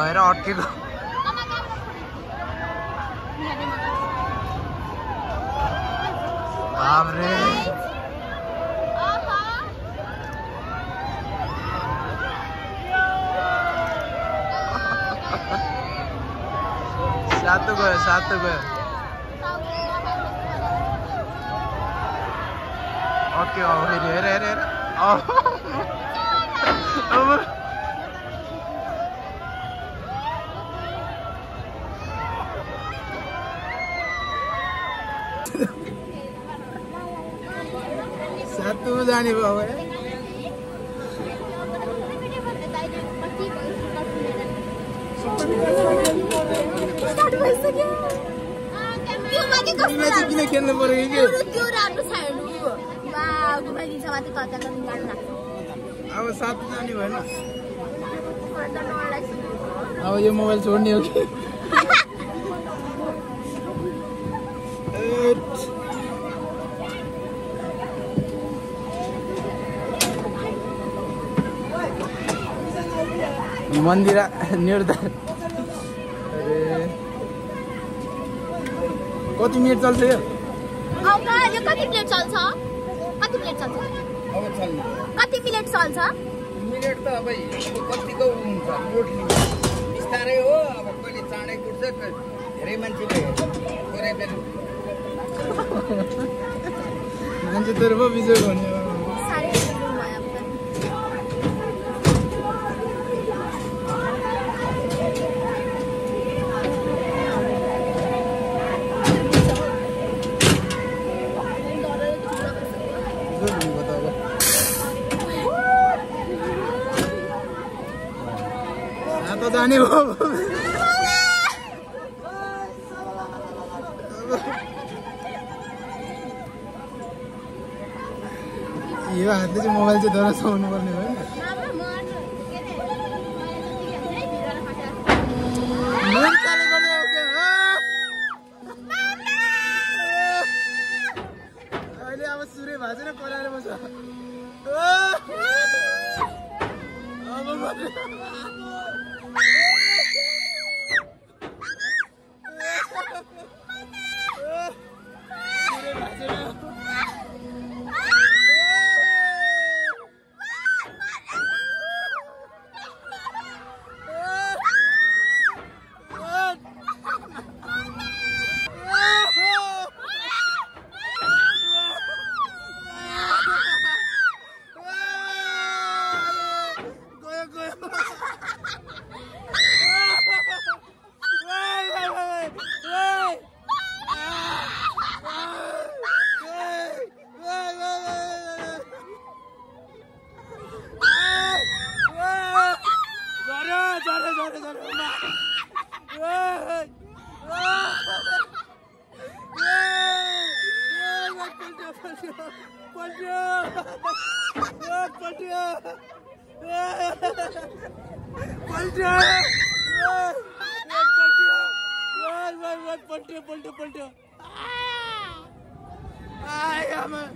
भएर अड्केको बाब्रे सातो गयो सातो गयो ओके फेरि हेर हेर हेर कता गाडी लाग्छ अब सातो जाने भएन अब यो मोबाइल छोड्ने हो कि मन्दिरा निर्धार अरे कति मिनट चल्छ यो कति प्लेट चल्छ कति प्लेट चल्छ कति मिनट चल्छ मिनेट त अब कतिको हुन्छ बिस्तारै हो अब कहिले चाँडै कुट्छ धेरै मान्छेले मान्छे तर पो बिजोग हुने हो। साह्रै सुरु भयो अब त। त अब त जाने हो यो हातले चाहिँ मोबाइल चाहिँ धरा सुहाउनु पर्ने brother. पलटिया पलटिया पलटिया पलटिया पलटिया आया मैं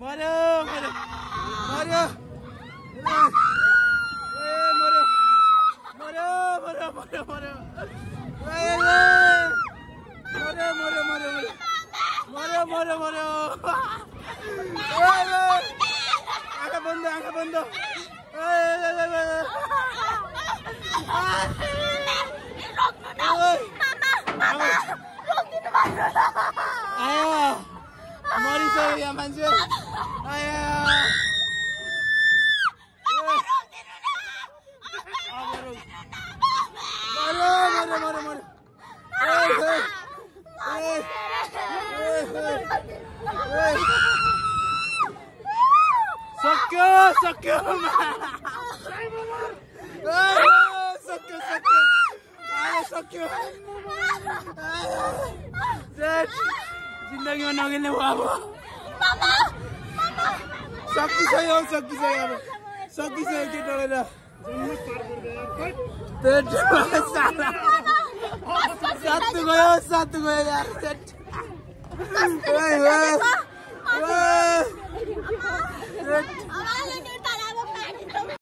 मर्यो मर्यो। मर्यो। मर्यो। मर्यो ए, ए, मर्यो मर्यो मर्यो मर्यो। मर्यो मर्यो मर्यो। ए, ए, आँखा बन्द आँखा बन्द। ए, ए, ए, ए, ए। ए, आयो। मरिसक्यो यहाँ मान्छे। सक्यो सक्यो जिन्दगीमा नखेल्ने भयो अब सकिसक्यो सकिसक्यो अब सकिसक्यो सात गयो गयो यार